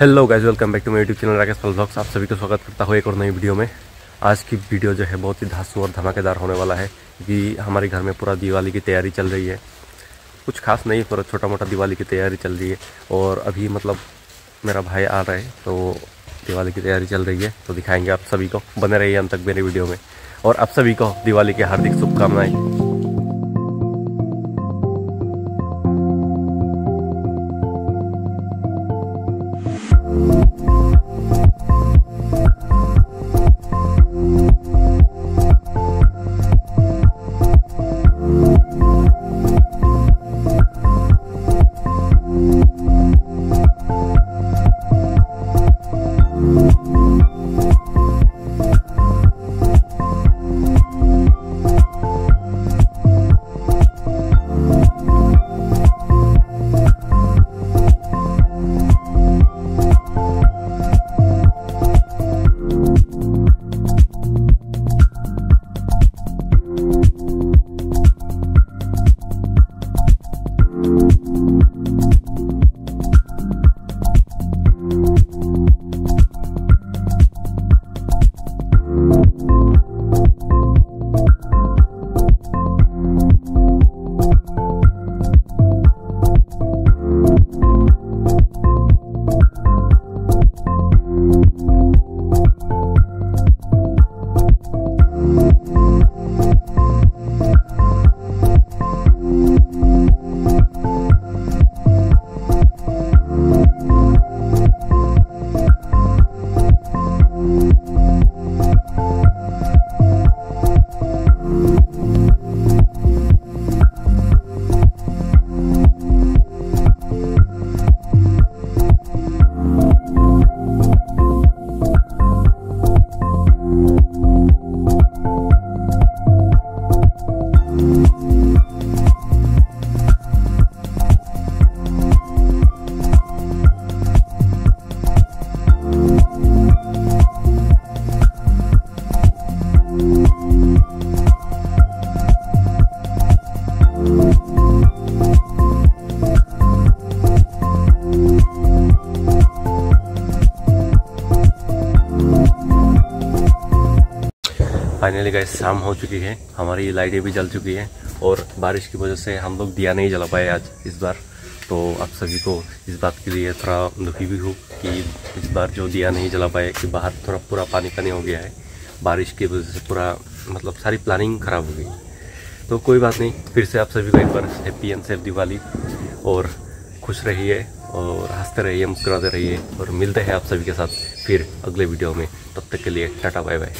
Hello guys welcome back to मेरे YouTube channel Rakesh blogs आप सभी को स्वागत करता हूँ एक और नई वीडियो में। आज की वीडियो जो है बहुत ही धांसू और धमाकेदार होने वाला है क्योंकि हमारे घर में पूरा दिवाली की तैयारी चल रही है। कुछ खास नहीं, पर छोटा मोटा दिवाली की तैयारी चल रही है और अभी मतलब मेरा भाई आ रहा है तो दिवाली की तैयारी चल रही है तो दिखाएँगे आप सभी को। बने रहिए अंत तक मेरे वीडियो में। और आप सभी को दिवाली की हार्दिक शुभकामनाएँ। Finally गए शाम हो चुकी है। हमारी लाइटें भी जल चुकी हैं और बारिश की वजह से हम लोग दिया नहीं जला पाए आज इस बार। तो आप सभी को इस बात के लिए थोड़ा दुखी भी हो कि इस बार जो दिया नहीं जला पाए, कि बाहर थोड़ा पूरा पानी पानी हो गया है। बारिश की वजह से पूरा मतलब सारी प्लानिंग ख़राब हो गई। तो कोई बात नहीं, फिर से आप सभी को एक बार हैप्पी एंड सेफ़ दिवाली और खुश रहिए और हँसते रहिए, मुस्कुराते रहिए और मिलते हैं आप सभी के साथ फिर अगले वीडियो में। तब तक के लिए टाटा बाय बाय